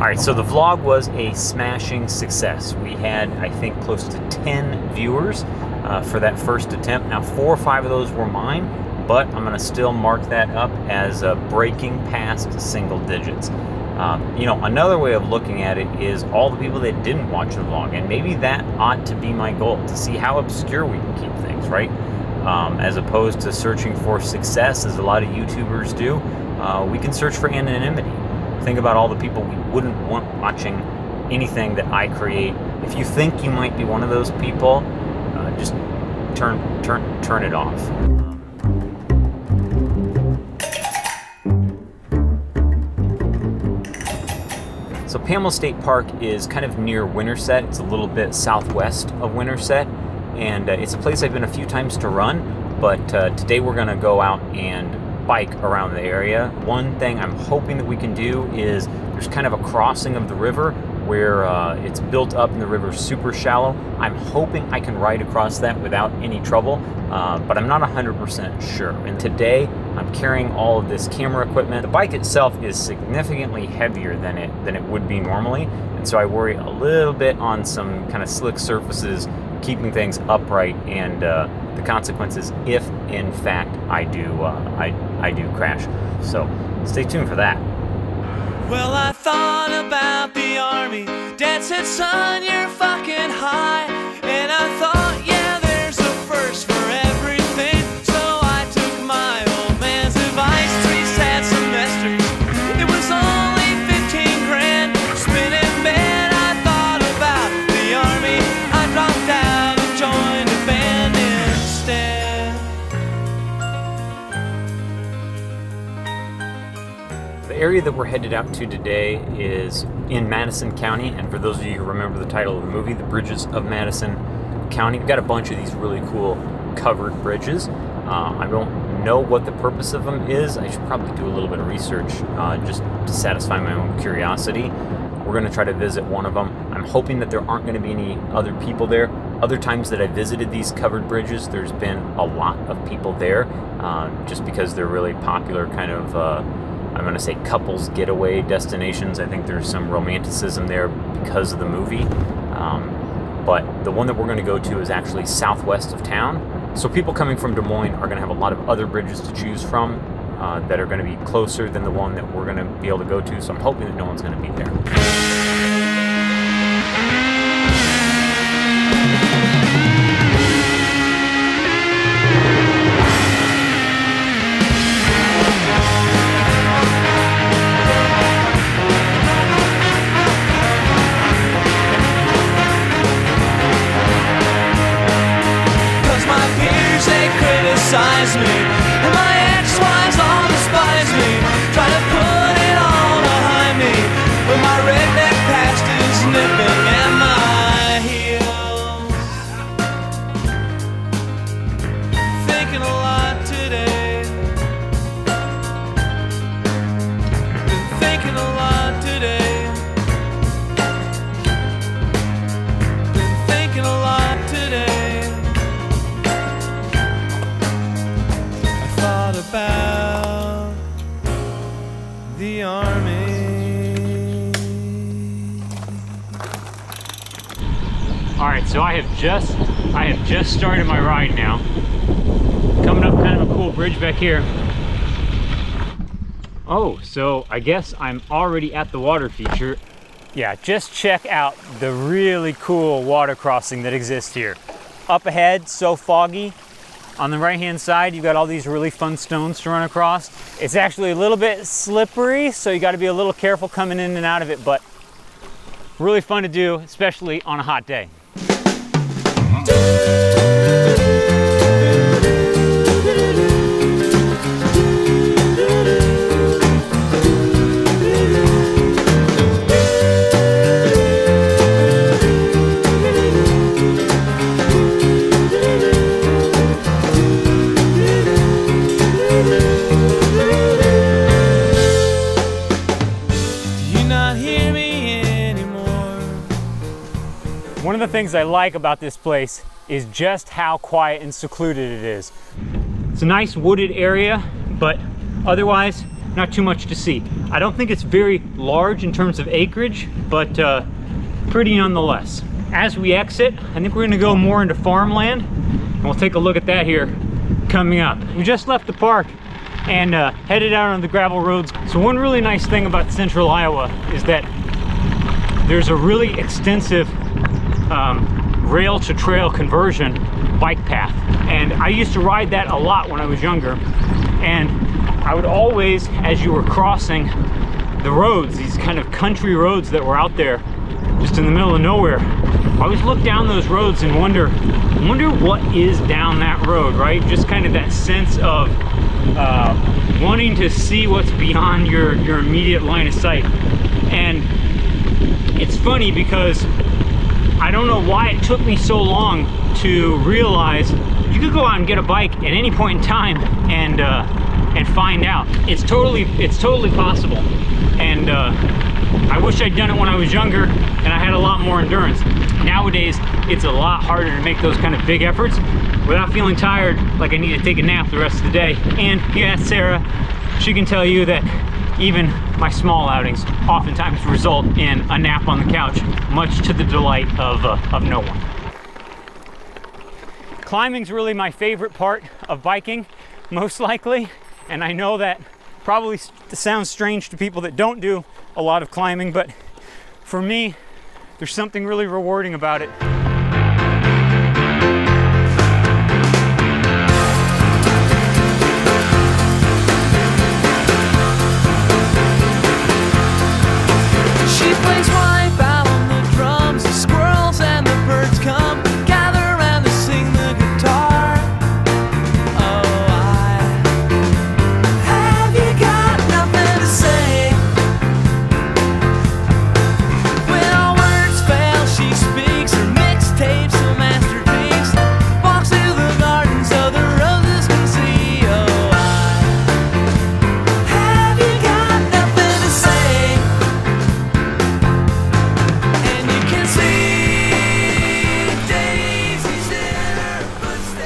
All right, so the vlog was a smashing success. We had, I think, close to 10 viewers uh, for that first attempt. Now, four or five of those were mine, but I'm gonna still mark that up as uh, breaking past single digits. Um, you know, another way of looking at it is all the people that didn't watch the vlog, and maybe that ought to be my goal, to see how obscure we can keep things, right? Um, as opposed to searching for success, as a lot of YouTubers do, uh, we can search for anonymity think about all the people we wouldn't want watching anything that I create. If you think you might be one of those people, uh, just turn turn turn it off. So Pammel State Park is kind of near Winterset. It's a little bit southwest of Winterset, and uh, it's a place I've been a few times to run. But uh, today we're going to go out and bike around the area. One thing I'm hoping that we can do is there's kind of a crossing of the river where uh, it's built up and the river's super shallow. I'm hoping I can ride across that without any trouble, uh, but I'm not 100% sure. And today I'm carrying all of this camera equipment. The bike itself is significantly heavier than it than it would be normally, and so I worry a little bit on some kind of slick surfaces, keeping things upright and uh, the consequences if, in fact, I do uh, I I do crash. So stay tuned for that. Well, I thought about the army. Dad said, son, you're fucking high. Area that we're headed out to today is in Madison County, and for those of you who remember the title of the movie, The Bridges of Madison County, we've got a bunch of these really cool covered bridges. Uh, I don't know what the purpose of them is. I should probably do a little bit of research uh, just to satisfy my own curiosity. We're going to try to visit one of them. I'm hoping that there aren't going to be any other people there. Other times that I visited these covered bridges, there's been a lot of people there uh, just because they're really popular kind of uh, I'm going to say couples getaway destinations. I think there's some romanticism there because of the movie. Um, but the one that we're going to go to is actually southwest of town. So people coming from Des Moines are going to have a lot of other bridges to choose from uh, that are going to be closer than the one that we're going to be able to go to. So I'm hoping that no one's going to be there. Criticize me. Just I have just started my ride now. Coming up kind of a cool bridge back here. Oh, so I guess I'm already at the water feature. Yeah, just check out the really cool water crossing that exists here. Up ahead, so foggy. On the right hand side, you've got all these really fun stones to run across. It's actually a little bit slippery, so you got to be a little careful coming in and out of it, but really fun to do, especially on a hot day. Of the things I like about this place is just how quiet and secluded it is. It's a nice wooded area, but otherwise not too much to see. I don't think it's very large in terms of acreage, but uh, pretty nonetheless. As we exit, I think we're gonna go more into farmland, and we'll take a look at that here coming up. We just left the park and uh, headed out on the gravel roads. So one really nice thing about central Iowa is that there's a really extensive um, rail to trail conversion bike path. And I used to ride that a lot when I was younger. And I would always, as you were crossing the roads, these kind of country roads that were out there, just in the middle of nowhere, I always look down those roads and wonder, wonder what is down that road, right? Just kind of that sense of uh, wanting to see what's beyond your, your immediate line of sight. And it's funny because I don't know why it took me so long to realize you could go out and get a bike at any point in time and uh, and find out. It's totally it's totally possible. And uh, I wish I'd done it when I was younger and I had a lot more endurance. Nowadays, it's a lot harder to make those kind of big efforts without feeling tired like I need to take a nap the rest of the day. And yeah, Sarah, she can tell you that even my small outings oftentimes result in a nap on the couch, much to the delight of, uh, of no one. Climbing's really my favorite part of biking, most likely, and I know that probably sounds strange to people that don't do a lot of climbing, but for me, there's something really rewarding about it.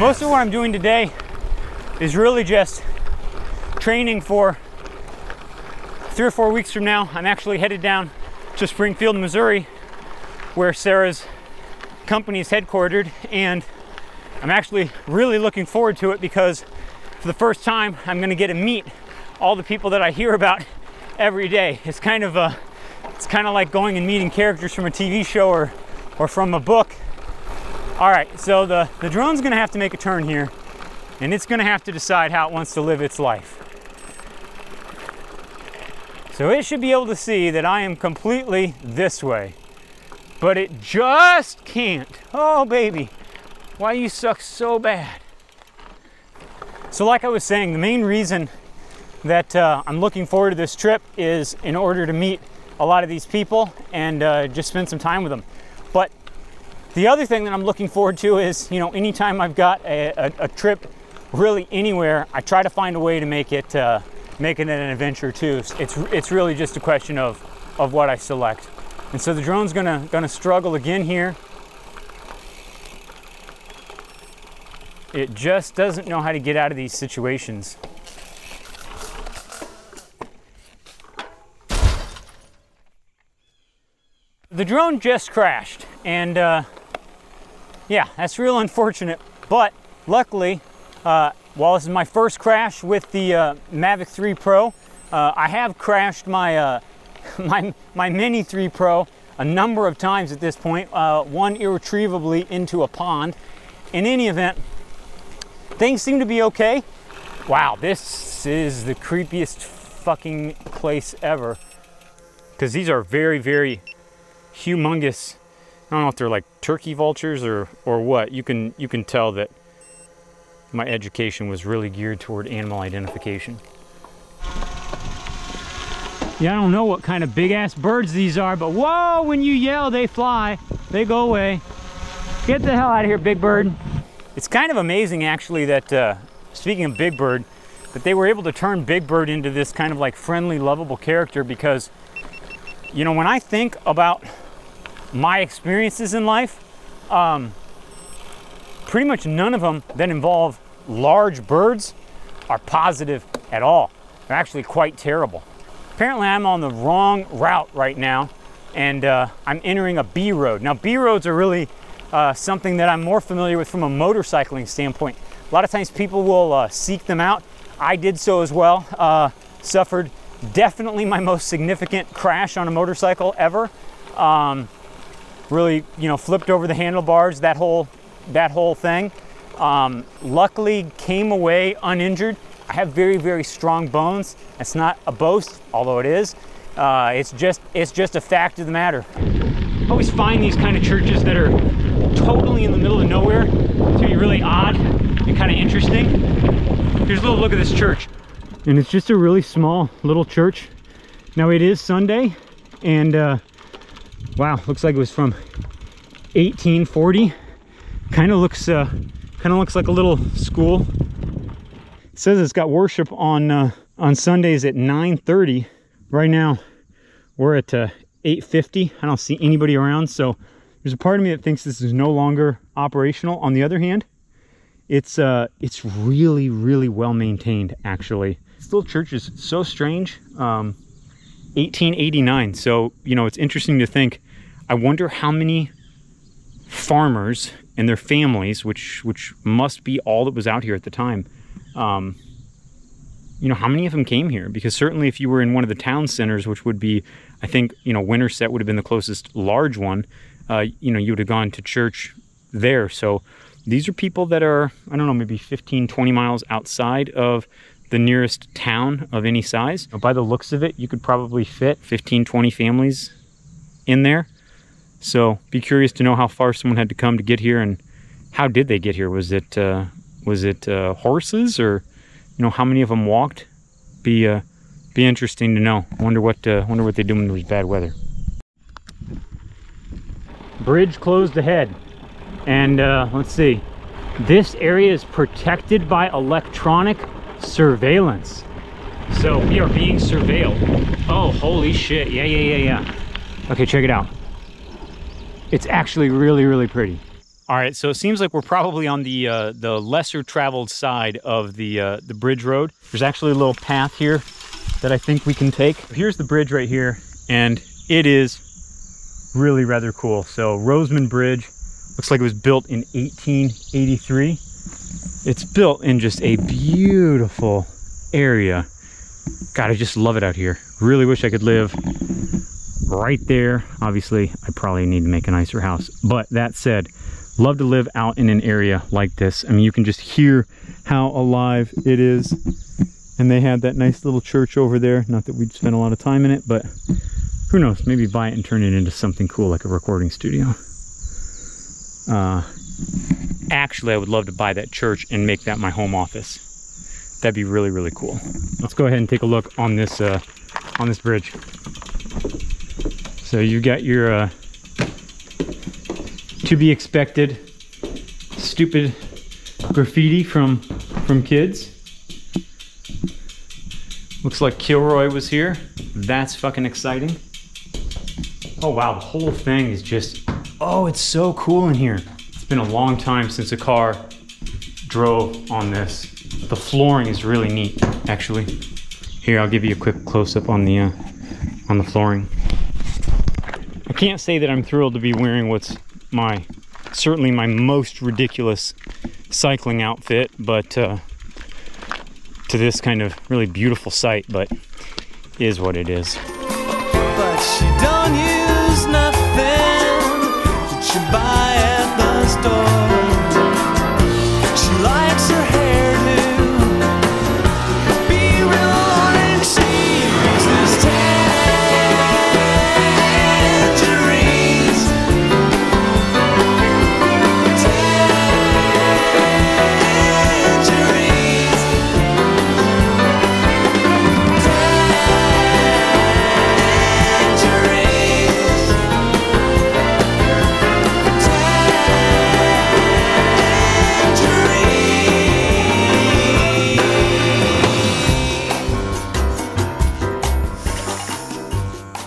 Most of what I'm doing today is really just training for three or four weeks from now. I'm actually headed down to Springfield, Missouri, where Sarah's company is headquartered, and I'm actually really looking forward to it because for the first time I'm going to get to meet all the people that I hear about every day. It's kind of a it's kind of like going and meeting characters from a TV show or or from a book. All right, so the, the drone's gonna have to make a turn here and it's gonna have to decide how it wants to live its life. So it should be able to see that I am completely this way, but it just can't. Oh, baby, why you suck so bad? So, like I was saying, the main reason that uh, I'm looking forward to this trip is in order to meet a lot of these people and uh, just spend some time with them. But the other thing that I'm looking forward to is, you know, anytime I've got a, a, a trip really anywhere, I try to find a way to make it uh, make it an adventure too. It's it's really just a question of of what I select. And so the drone's gonna gonna struggle again here. It just doesn't know how to get out of these situations. The drone just crashed, and uh, yeah, that's real unfortunate. But luckily, uh, while this is my first crash with the uh, Mavic 3 Pro, uh, I have crashed my uh, my my Mini 3 Pro a number of times at this point. Uh, one irretrievably into a pond. In any event, things seem to be okay. Wow, this is the creepiest fucking place ever. Because these are very, very humongous. I don't know if they're like turkey vultures or or what. You can you can tell that my education was really geared toward animal identification. Yeah, I don't know what kind of big ass birds these are, but whoa, when you yell, they fly. They go away. Get the hell out of here, big bird. It's kind of amazing actually that, uh, speaking of Big Bird, that they were able to turn Big Bird into this kind of like friendly, lovable character because, you know, when I think about my experiences in life, um, pretty much none of them that involve large birds are positive at all. They're actually quite terrible. Apparently, I'm on the wrong route right now, and uh, I'm entering a B road. Now, B roads are really uh, something that I'm more familiar with from a motorcycling standpoint. A lot of times people will uh, seek them out. I did so as well. Uh, suffered definitely my most significant crash on a motorcycle ever. Um, really, you know, flipped over the handlebars, that whole, that whole thing. Um, luckily came away uninjured. I have very, very strong bones. It's not a boast, although it is. Uh, it's just, it's just a fact of the matter. I always find these kind of churches that are totally in the middle of nowhere to be really odd and kind of interesting. Here's a little look at this church. And it's just a really small little church. Now it is Sunday and uh, wow, looks like it was from 1840. Kind of looks, uh, kind of looks like a little school. It says it's got worship on uh, on Sundays at 9:30. Right now, we're at uh, 8:50. I don't see anybody around, so there's a part of me that thinks this is no longer operational. On the other hand, it's uh, it's really, really well maintained. Actually, still church is so strange. Um, 1889. So you know, it's interesting to think. I wonder how many farmers and their families, which which must be all that was out here at the time. Um, you know, how many of them came here? Because certainly, if you were in one of the town centers, which would be, I think, you know, Winterset would have been the closest large one. Uh, you know, you would have gone to church there. So these are people that are, I don't know, maybe 15, 20 miles outside of the nearest town of any size. By the looks of it, you could probably fit 15, 20 families in there. So be curious to know how far someone had to come to get here and how did they get here? Was it uh, was it uh, horses or you know how many of them walked? Be uh, be interesting to know. Wonder what uh, wonder what they do when there's bad weather. Bridge closed ahead, and uh, let's see. This area is protected by electronic surveillance. So we are being surveilled. Oh, holy shit. Yeah, yeah, yeah, yeah. Okay, check it out. It's actually really, really pretty. All right, so it seems like we're probably on the uh, the lesser traveled side of the uh, the bridge road. There's actually a little path here that I think we can take. Here's the bridge right here, and it is really rather cool. So Roseman Bridge looks like it was built in 1883. It's built in just a beautiful area. God, I just love it out here. Really wish I could live right there. Obviously, I probably need to make a nicer house. But that said, love to live out in an area like this. I mean, you can just hear how alive it is. And they had that nice little church over there. Not that we'd spend a lot of time in it, but who knows? Maybe buy it and turn it into something cool like a recording studio. Uh, actually, I would love to buy that church and make that my home office. That'd be really, really cool. Let's go ahead and take a look on this uh, on this bridge. So you got your uh, to be expected stupid graffiti from from kids. Looks like Kilroy was here. That's fucking exciting. Oh wow, the whole thing is just oh, it's so cool in here. It's been a long time since a car drove on this. The flooring is really neat, actually. Here, I'll give you a quick close up on the uh, on the flooring. Can't say that I'm thrilled to be wearing what's my certainly my most ridiculous cycling outfit, but uh, to this kind of really beautiful site, but is what it is. But she don't use nothing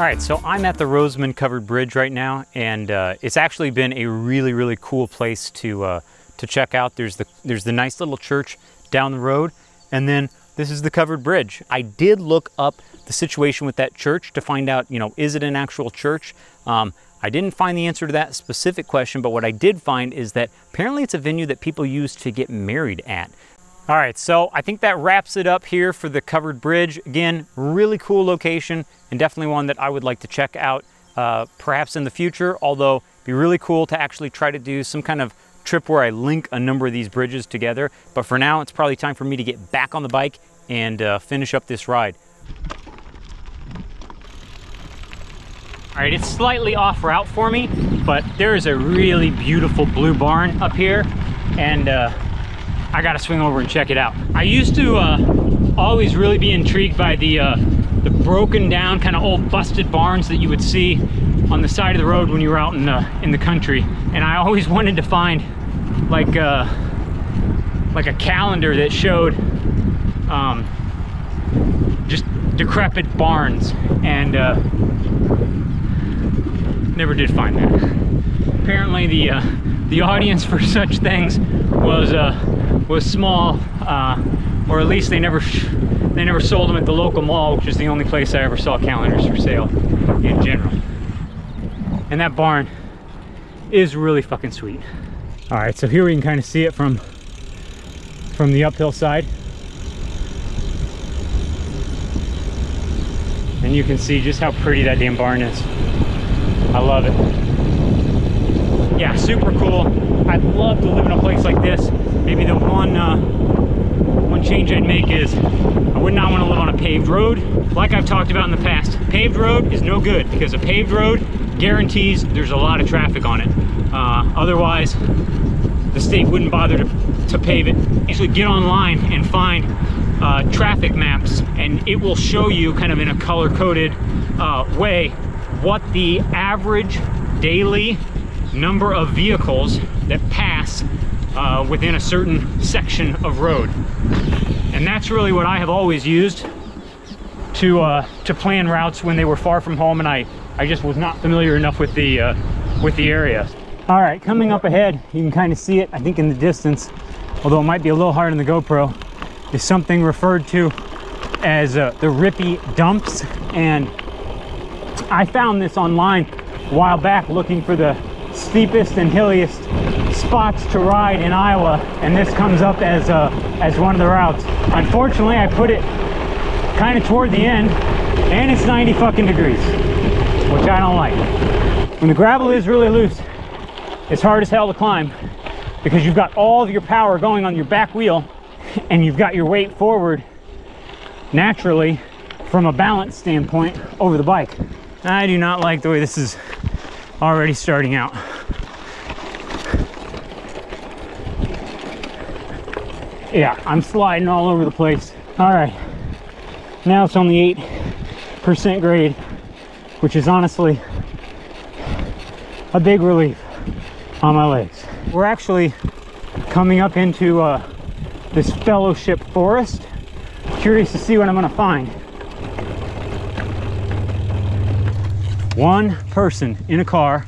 All right, so I'm at the Roseman Covered Bridge right now, and uh, it's actually been a really, really cool place to uh, to check out. There's the there's the nice little church down the road, and then this is the covered bridge. I did look up the situation with that church to find out, you know, is it an actual church? Um, I didn't find the answer to that specific question, but what I did find is that apparently it's a venue that people use to get married at. All right, so I think that wraps it up here for the covered bridge. Again, really cool location and definitely one that I would like to check out uh, perhaps in the future, although it'd be really cool to actually try to do some kind of trip where I link a number of these bridges together. But for now, it's probably time for me to get back on the bike and uh, finish up this ride. All right, it's slightly off route for me, but there is a really beautiful blue barn up here, and uh, I gotta swing over and check it out. I used to uh, always really be intrigued by the, uh, the broken down kind of old busted barns that you would see on the side of the road when you were out in the, in the country. And I always wanted to find like, uh, like a calendar that showed um, just decrepit barns and uh, never did find that. Apparently the uh, the audience for such things was uh, was small, uh, or at least they never they never sold them at the local mall, which is the only place I ever saw calendars for sale in general. And that barn is really fucking sweet. All right, so here we can kind of see it from from the uphill side. And you can see just how pretty that damn barn is. I love it. Yeah, super cool. I'd love to live in a place like this. Maybe the one uh, one change I'd make is I would not want to live on a paved road. Like I've talked about in the past, paved road is no good because a paved road guarantees there's a lot of traffic on it. Uh, otherwise, the state wouldn't bother to, to pave it. Actually get online and find uh, traffic maps and it will show you kind of in a color-coded uh, way what the average daily number of vehicles that pass uh, within a certain section of road. And that's really what I have always used to uh, to plan routes when they were far from home and I, I just was not familiar enough with the, uh, with the area. All right, coming up ahead, you can kind of see it, I think in the distance, although it might be a little hard on the GoPro, is something referred to as uh, the Rippy Dumps. And I found this online a while back looking for the steepest and hilliest spots to ride in Iowa, and this comes up as uh, as one of the routes. Unfortunately, I put it kind of toward the end, and it's 90 fucking degrees, which I don't like. When the gravel is really loose, it's hard as hell to climb because you've got all of your power going on your back wheel, and you've got your weight forward naturally from a balance standpoint over the bike. I do not like the way this is already starting out. Yeah, I'm sliding all over the place. All right, now it's only 8% grade, which is honestly a big relief on my legs. We're actually coming up into uh, this fellowship forest. Curious to see what I'm gonna find. One person in a car,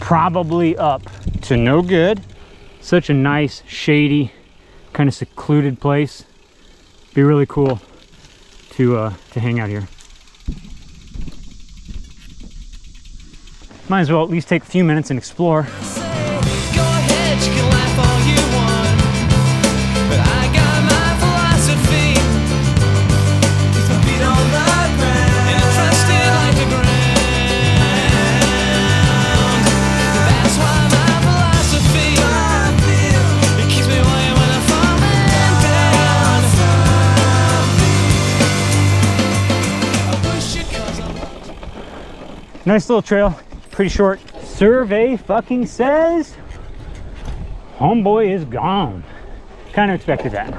probably up to no good. Such a nice, shady, kind of secluded place. Be really cool to uh, to hang out here. Might as well at least take a few minutes and explore. Nice little trail, pretty short. Survey fucking says homeboy is gone. Kind of expected that.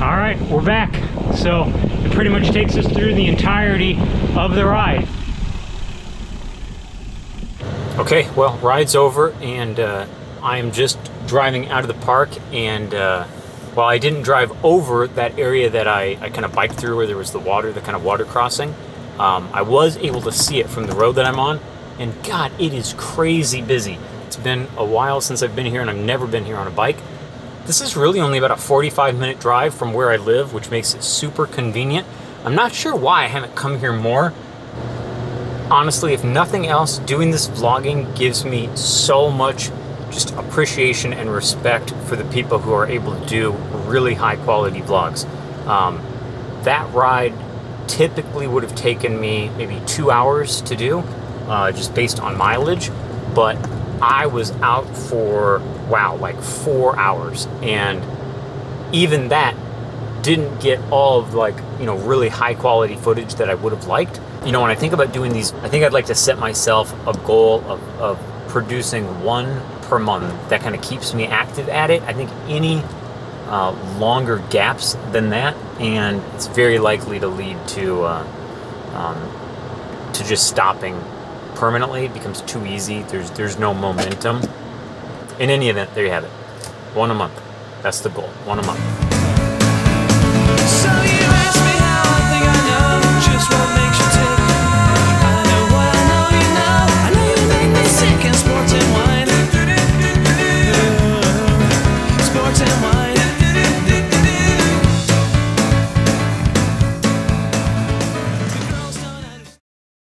All right, we're back. So it pretty much takes us through the entirety of the ride. Okay, well, ride's over, and uh, I am just driving out of the park. And uh, while I didn't drive over that area that I, I kind of biked through where there was the water, the kind of water crossing, um, I was able to see it from the road that I'm on. And God, it is crazy busy. It's been a while since I've been here, and I've never been here on a bike. This is really only about a 45 minute drive from where I live, which makes it super convenient. I'm not sure why I haven't come here more. Honestly, if nothing else, doing this vlogging gives me so much just appreciation and respect for the people who are able to do really high quality vlogs. Um, that ride typically would have taken me maybe two hours to do, uh, just based on mileage, but I was out for, wow, like four hours. And even that didn't get all of like, you know, really high quality footage that I would have liked. You know, when I think about doing these, I think I'd like to set myself a goal of, of producing one per month. That kind of keeps me active at it. I think any uh, longer gaps than that, and it's very likely to lead to uh, um, to just stopping permanently. It becomes too easy. There's there's no momentum. In any event, there you have it. One a month. That's the goal. One a month.